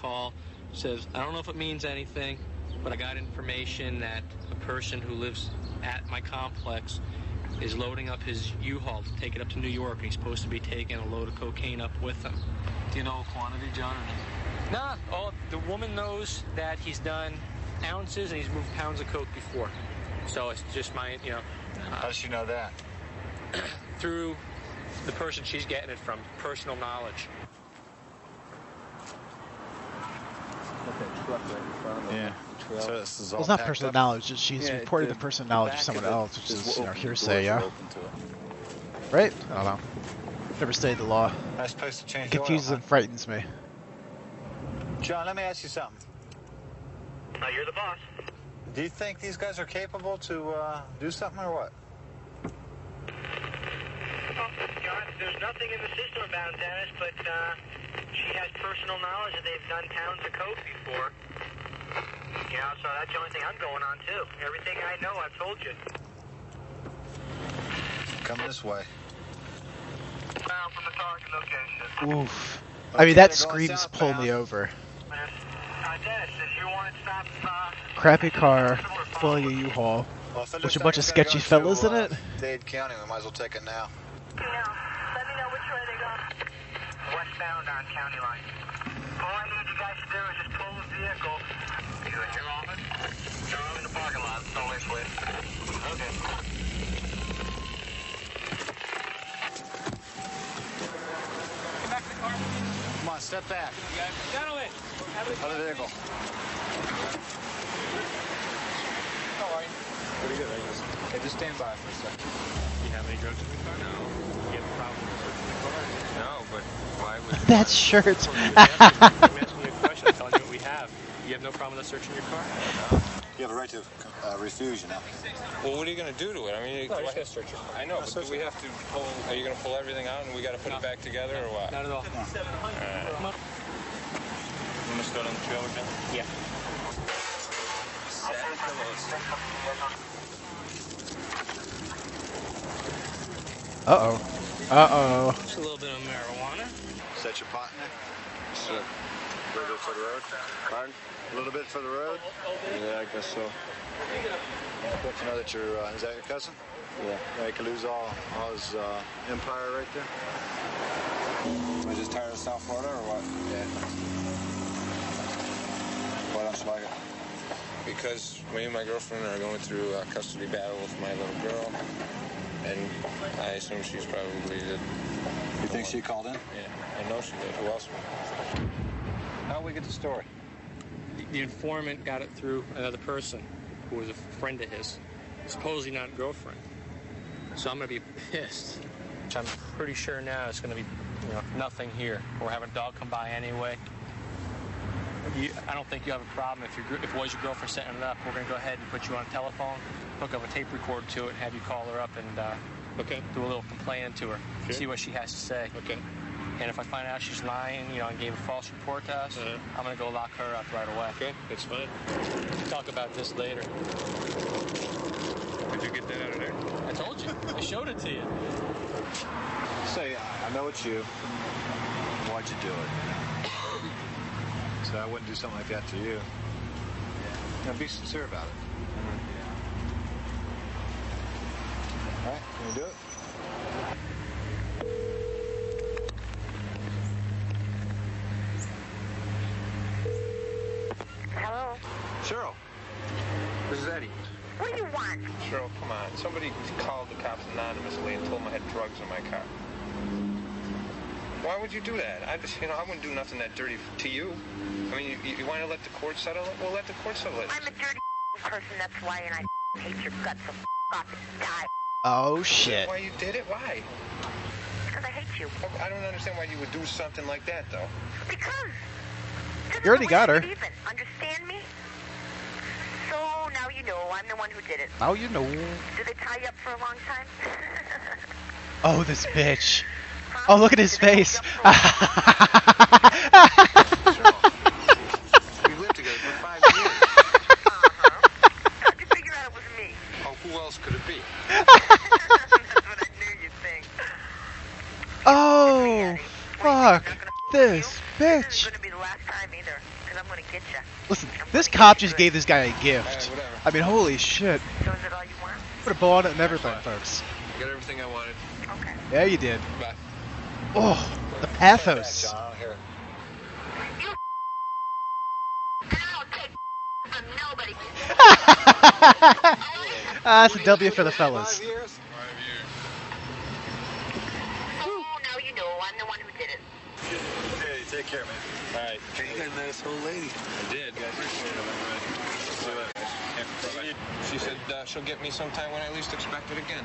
call says, I don't know if it means anything, but I got information that a person who lives at my complex is loading up his U-Haul to take it up to New York, and he's supposed to be taking a load of cocaine up with him. Do you know quantity, John, or Nah, oh, the woman knows that he's done ounces and he's moved pounds of coke before. So it's just my, you know, no? How does she know that? through the person she's getting it from, personal knowledge. Yeah. So this is all Well, it's not personal up? knowledge. She's Yeah, reported the- the personal the knowledge of someone of else, which is is you know hearsay. Yeah. are open to it. Right? I don't know. Never studied the law. Am I supposed to change It the oil, confuses huh? and frightens me. John, let me ask you something. Now you're the boss. Do you think these guys are capable to uh, do something or what? Well, John, there's nothing in the system about Dennis, but uh, she has personal knowledge that they've done pounds of coke before. You know, so that's the only thing I'm going on too. Everything I know, I've told you. Come this way. Found from the target location. Oof. I mean, that screams pull me over. Uh, Dennis, if you want to stop, uh, Crappy car, full of a U-Haul. Well, if it Which looks a bunch of sketchy go to, fellas in uh, it? Dade County, we might as well take it now. let me know which way they go. Westbound on County Line. All I need you guys to do is just pull the vehicle. You in your office? No, I'm in the parking lot. It's always with. Okay. Get back to the car. Come on, step back. Gentlemen, Other vehicle. how are you? Pretty good. I just, hey, just stand by for a second. You have any drugs in the car? No. You have a problem with the car? No, but why That shirt. You a question. I'm telling you what we have. No problem with us searching your car? You have a right to uh, refuse, you know. Well, what are you going to do to it? I mean, No, do just gonna search your car. I know, but do we have to pull? Are you going to pull everything out and we got to put No. it back together, or what? Not at all. You want to start on the trailer, John? Yeah. Uh-oh. Uh-oh. Just a little bit of marijuana. Set your there. Sure. A little bit for the road. Pardon? A little bit for the road. Yeah, I guess so. Don't you know that your uh, is that your cousin? Yeah. Yeah, he could lose all, all his uh, empire right there. Am I just tired of South Florida or what? Yeah. Why don't you like it? Because me and my girlfriend are going through a custody battle with my little girl, and I assume she's probably the. You think she called in? Yeah, I know she did. Who else? How'd we get the story? The informant got it through another person who was a friend of his, supposedly not girlfriend. So I'm gonna be pissed. Which I'm pretty sure now it's gonna be, you know, nothing here. We're having a dog come by anyway. You, I don't think you have a problem if your gr- if it was your girlfriend setting it up. We're gonna go ahead and put you on a telephone, hook up a tape recorder to it, and have you call her up and uh, Okay. do a little complaining to her, Sure. see what she has to say. Okay. And if I find out she's lying, you know, and gave a false report to us, Uh-huh. I'm gonna go lock her up right away. Okay, that's fine. Talk about this later. Did you get that out of there? I told you. I showed it to you. Say, I I know it's you. Why'd you do it? So I wouldn't do something like that to you. Now be sincere about it. Mm-hmm. All right, can you do it? Hello? Cheryl. This is Eddie. What do you want? Cheryl, come on. Somebody called the cops anonymously and told them I had drugs in my car. Why would you do that? I just, you know, I wouldn't do nothing that dirty to you. I mean, you, you want to let the court settle it? Well, let the court settle it. I'm a dirty person, that's why, and I hate your guts, so off and die. Oh, shit. Why you did it? Why? Because I hate you. I don't understand why you would do something like that, though. Because. This You already the way got you her. Even. Understand me? So now you know I'm the one who did it. Now you know. Did they tie you up for a long time? Oh, this bitch. Huh? Oh, look at his Did they hold face. you up for a long Cheryl, we lived together for five years. Uh-huh. How'd you figure out it was me? Oh, who else could it be? That's what I knew you'd think. oh, Eddie. What do you think, fuck. I'm not gonna This you? This bitch. gonna be the last time either. Because I'm going to get you. Listen, this cop just gave this guy a gift. whatever. I mean, holy shit. So is it all you want? Put a bow on it and everything, folks. I got everything I wanted. Okay. Yeah, you did. Bye. Oh, the pathos. John, here. You and I don't take from nobody. ah, that's a W for the fellas. Five years? Oh, now you know I'm the one who did it. Hey, take care, man. All right. Okay, you got a nice old lady. I did. She said uh, she'll get me sometime when I least expect it again.